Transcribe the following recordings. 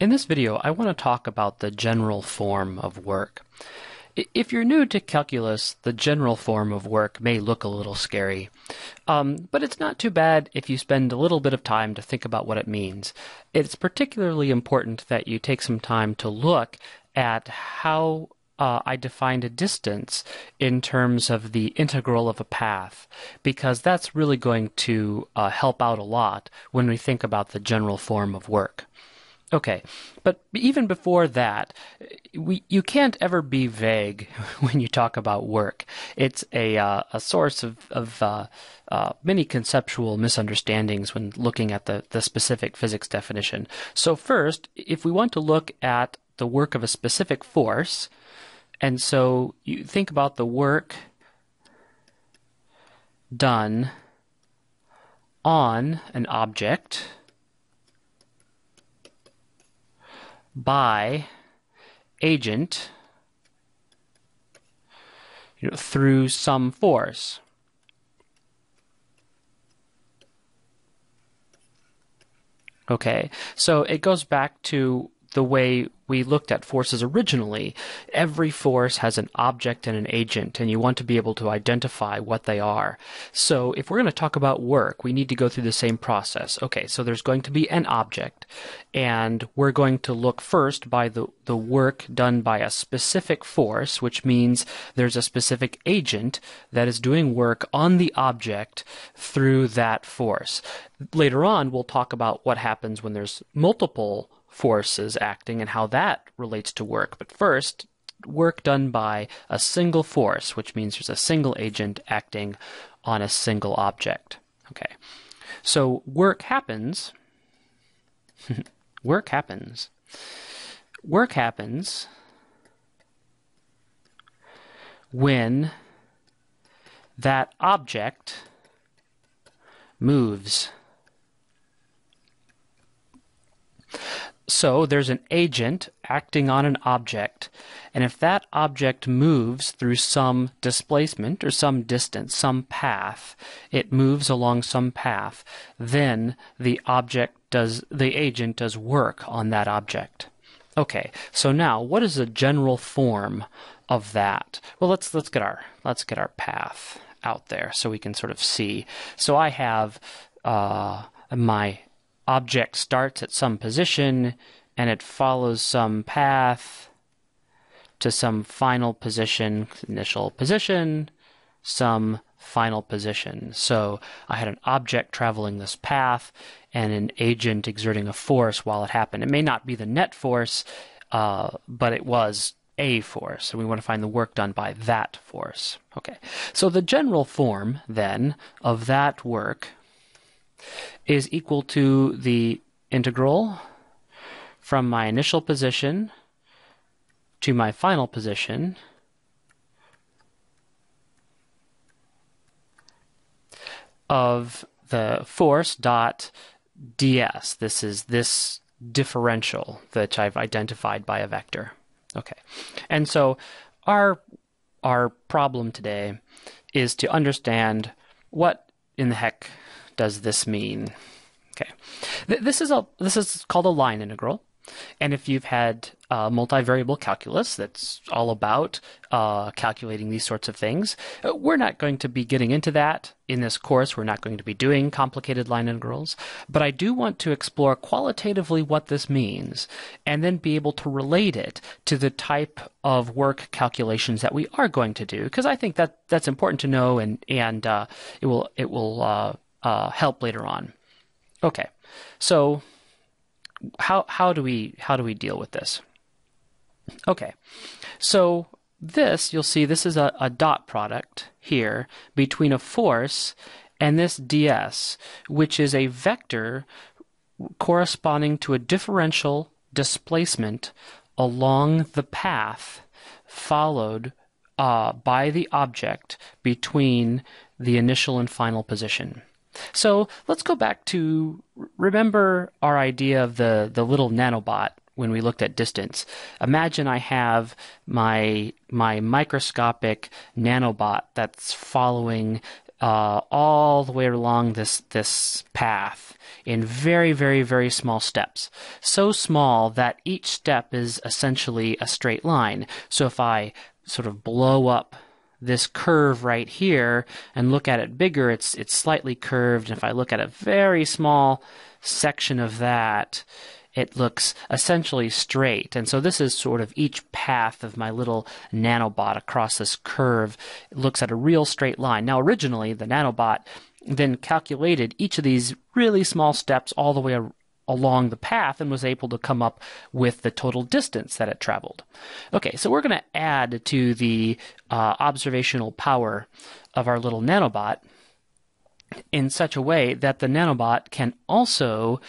In this video, I want to talk about the general form of work. If you're new to calculus, the general form of work may look a little scary, um, but it's not too bad if you spend a little bit of time to think about what it means. It's particularly important that you take some time to look at how uh, I defined a distance in terms of the integral of a path, because that's really going to uh, help out a lot when we think about the general form of work. Okay, but even before that, we you can't ever be vague when you talk about work. It's a uh, a source of of uh, uh, many conceptual misunderstandings when looking at the the specific physics definition. So first, if we want to look at the work of a specific force, and so you think about the work done on an object by agent you know, through some force. Okay, so it goes back to the way we looked at forces originally, every force has an object and an agent, and you want to be able to identify what they are. So if we're going to talk about work, we need to go through the same process. Okay, so there's going to be an object, and we're going to look first by the, the work done by a specific force, which means there's a specific agent that is doing work on the object through that force. Later on, we'll talk about what happens when there's multiple forces acting and how that relates to work. But first, work done by a single force, which means there's a single agent acting on a single object. Okay. So work happens. work happens. Work happens when that object moves. So there's an agent acting on an object, and if that object moves through some displacement or some distance, some path, it moves along some path, then the object does the agent does work on that object. Okay, so now what is the general form of that? Well, let's let's get our let's get our path out there so we can sort of see. So I have uh, my object starts at some position and it follows some path to some final position, initial position, some final position. So I had an object traveling this path and an agent exerting a force while it happened. It may not be the net force, uh, but it was a force, and we want to find the work done by that force. Okay, so the general form then of that work is equal to the integral from my initial position to my final position of the force dot ds. This is this differential that I've identified by a vector. Okay. And so our our problem today is to understand what in the heck does this mean? Okay, Th- this is a this is called a line integral, and if you've had uh, multivariable calculus that's all about uh, calculating these sorts of things, uh, we're not going to be getting into that in this course. We're not going to be doing complicated line integrals, but I do want to explore qualitatively what this means and then be able to relate it to the type of work calculations that we are going to do because I think that that's important to know and and uh, it will it will uh, help later on. Okay, so how how do we how do we deal with this? Okay, so this you'll see this is a, a dot product here between a force and this ds, which is a vector corresponding to a differential displacement along the path followed uh, by the object between the initial and final position. So let's go back to remember our idea of the, the little nanobot when we looked at distance. Imagine I have my my microscopic nanobot that's following uh, all the way along this this path in very, very, very small steps. So small that each step is essentially a straight line. So if I sort of blow up this curve right here and look at it bigger, it's it's slightly curved. And if I look at a very small section of that, it looks essentially straight. And so this is sort of each path of my little nanobot across this curve. It looks at a real straight line. Now, originally, the nanobot then calculated each of these really small steps all the way along the path and was able to come up with the total distance that it traveled. Okay, so we're going to add to the uh, observational power of our little nanobot in such a way that the nanobot can also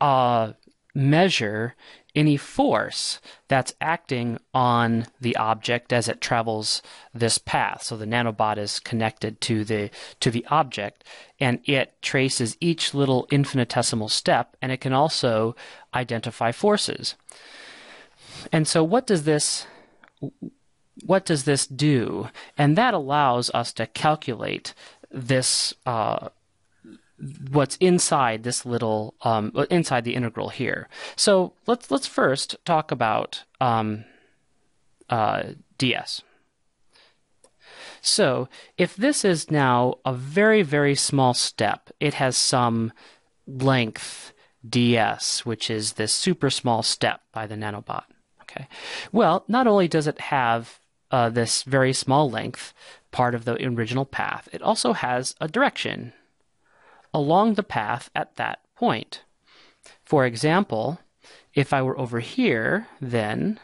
uh, measure any force that's acting on the object as it travels this path. So the nanobot is connected to the to the object and it traces each little infinitesimal step and it can also identify forces. And so what does this what does this do? And that allows us to calculate this uh, what's inside this little um, inside the integral here. So let's let's first talk about um, uh, ds. So if this is now a very very small step, it has some length ds, which is this super small step by the nanobot. Okay. Well, not only does it have uh, this very small length part of the original path, it also has a direction along the path at that point. For example, if I were over here, then,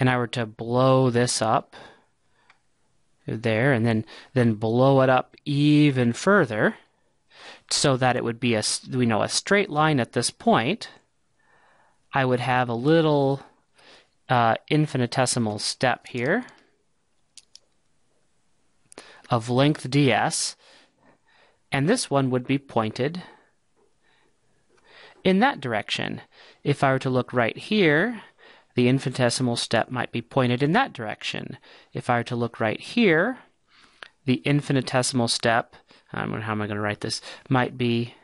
and I were to blow this up there, and then then blow it up even further, so that it would be a we know a straight line at this point, I would have a little uh, infinitesimal step here of length ds and this one would be pointed in that direction. If I were to look right here, the infinitesimal step might be pointed in that direction. If I were to look right here, the infinitesimal step, um, how am I going to write this, might be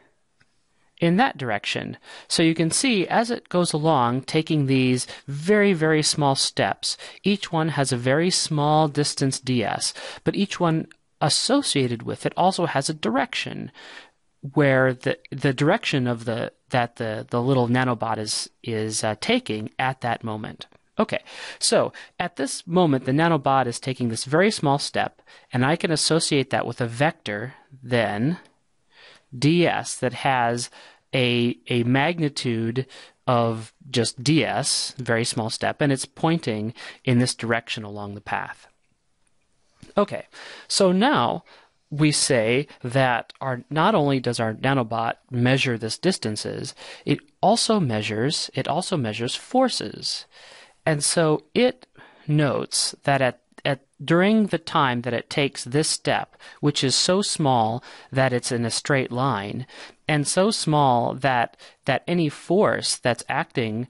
in that direction. So you can see as it goes along, taking these very, very small steps, each one has a very small distance ds, but each one associated with it also has a direction where the the direction of the that the the little nanobot is is uh, taking at that moment. Okay, so at this moment, the nanobot is taking this very small step, and I can associate that with a vector then ds that has a a magnitude of just ds, very small step, and it's pointing in this direction along the path. Okay, so now we say that our not only does our nanobot measure this distances, it also measures it also measures forces. And so it notes that at, at during the time that it takes this step, which is so small that it's in a straight line, and so small that that any force that's acting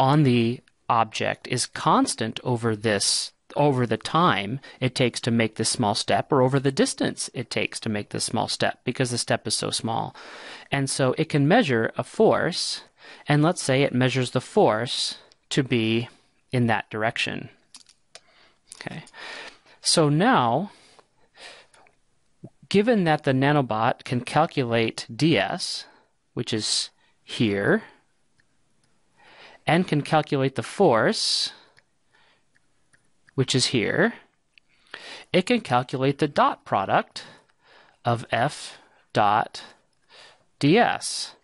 on the object is constant over this over the time it takes to make this small step or over the distance it takes to make this small step because the step is so small. And so it can measure a force, and let's say it measures the force to be in that direction. Okay. So now, given that the nanobot can calculate ds, which is here, and can calculate the force, which is here, it can calculate the dot product of f dot ds,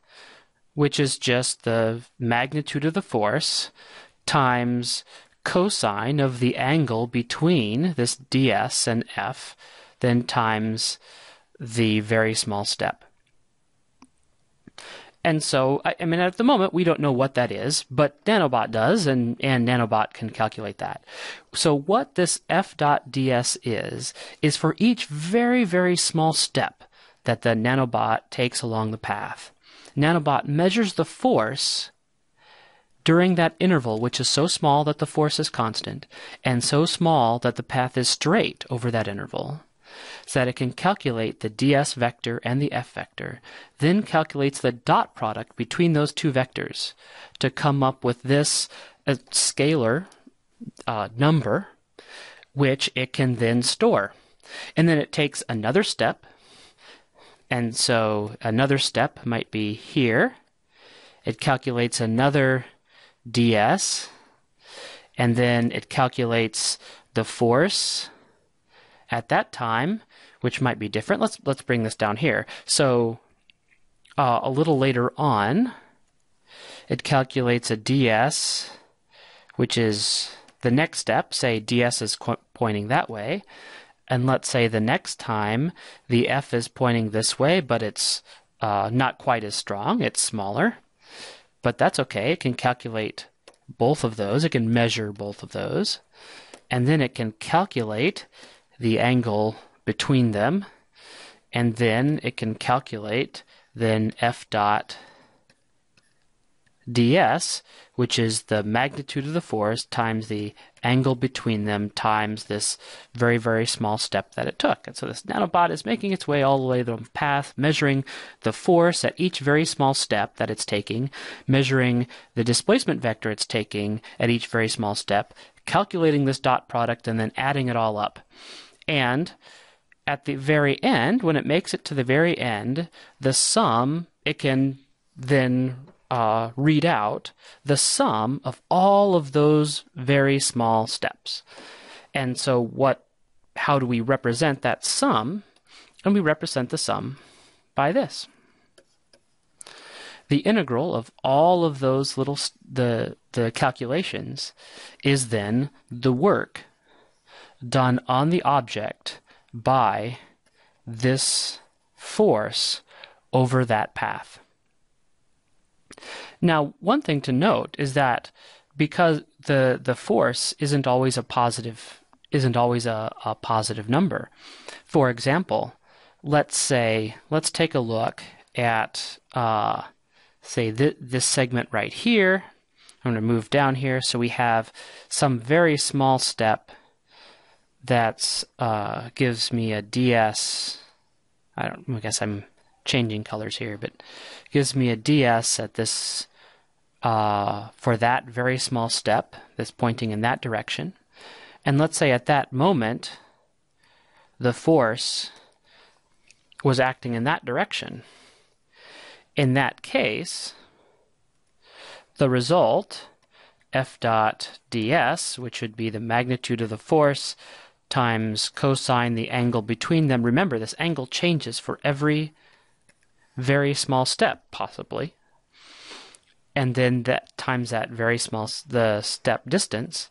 which is just the magnitude of the force times cosine of the angle between this ds and f, then times the very small step. And so, I, I, mean, at the moment, we don't know what that is, but Nanobot does, and, and Nanobot can calculate that. So, what this f.ds is, is for each very, very small step that the nanobot takes along the path, Nanobot measures the force during that interval, which is so small that the force is constant, and so small that the path is straight over that interval. Is that it can calculate the ds vector and the f vector, then calculates the dot product between those two vectors to come up with this uh, scalar uh, number, which it can then store. And then it takes another step. And so another step might be here. It calculates another ds, and then it calculates the force at that time, which might be different. Let's let's bring this down here. So uh, a little later on, it calculates a ds, which is the next step. Say ds is pointing that way, and let's say the next time the f is pointing this way, but it's uh, not quite as strong. It's smaller, but that's okay. It can calculate both of those. It can measure both of those, and then it can calculate the angle between them, and then it can calculate then f dot ds, which is the magnitude of the force times the angle between them times this very, very small step that it took. And so this nanobot is making its way all the way the path, measuring the force at each very small step that it's taking, measuring the displacement vector it's taking at each very small step, calculating this dot product, and then adding it all up. And at the very end, when it makes it to the very end, the sum, it can then uh, read out the sum of all of those very small steps. And so, what? How do we represent that sum? And we represent the sum by this. The integral of all of those little the the calculations is then the work done on the object by this force over that path. Now, one thing to note is that because the the force isn't always a positive isn't always a, a positive number. For example, let's say let's take a look at uh, say th- this segment right here. I'm going to move down here so we have some very small step that uh, gives me a ds. I don't. I guess I'm changing colors here, but gives me a ds at this uh, for that very small step that's pointing in that direction. And let's say at that moment, the force was acting in that direction. In that case, the result, F dot ds, which would be the magnitude of the force times cosine the angle between them. Remember, this angle changes for every very small step, possibly and then that times that very small the step distance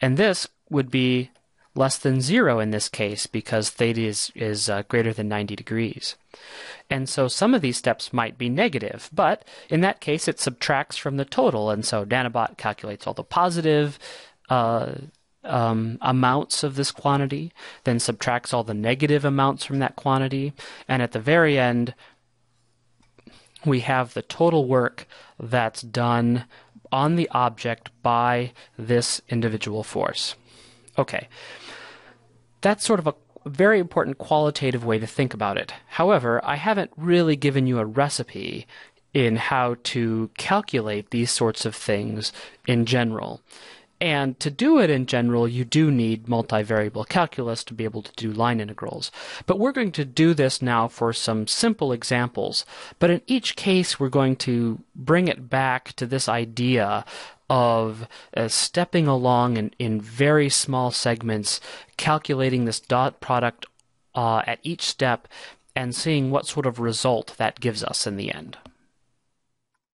and this would be less than zero in this case because theta is, is uh, greater than 90 degrees. And so some of these steps might be negative, but in that case it subtracts from the total. And so Nanobot calculates all the positive uh, um, amounts of this quantity, then subtracts all the negative amounts from that quantity, and at the very end we have the total work that's done on the object by this individual force. Okay, that's sort of a very important qualitative way to think about it. However, I haven't really given you a recipe in how to calculate these sorts of things in general. And to do it in general, you do need multivariable calculus to be able to do line integrals. But we're going to do this now for some simple examples. But in each case, we're going to bring it back to this idea of uh, stepping along in, in very small segments, calculating this dot product uh, at each step, and seeing what sort of result that gives us in the end.